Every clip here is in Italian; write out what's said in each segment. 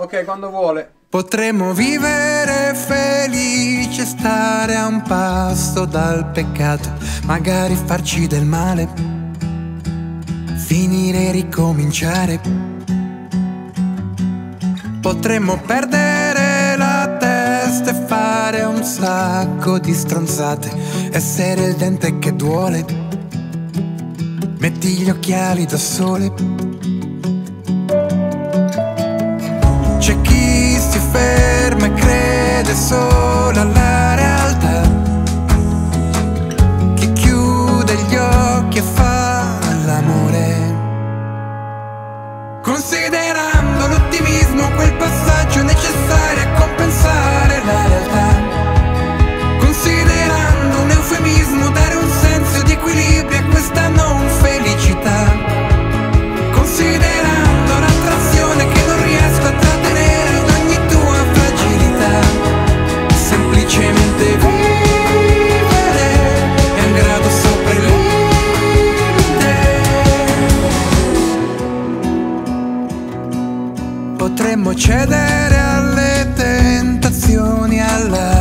Ok, quando vuole. Potremmo vivere felici, stare a un passo dal peccato, magari farci del male, finire e ricominciare. Potremmo perdere la testa e fare un sacco di stronzate, essere il dente che duole, metti gli occhiali da sole. fe. potremmo cedere alle tentazioni, alla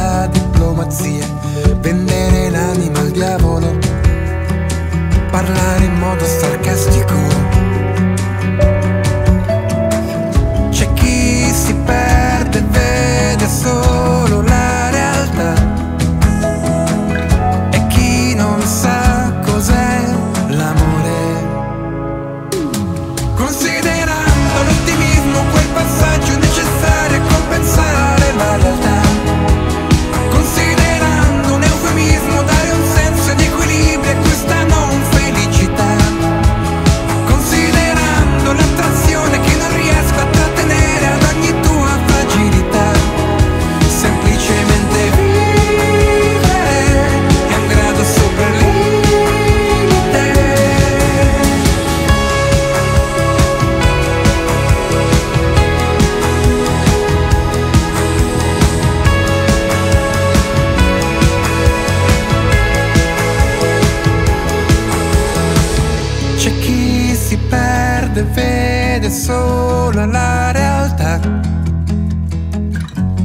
grande vede solo la realtà.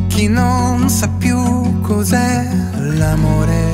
Chi non sa più cos'è l'amore.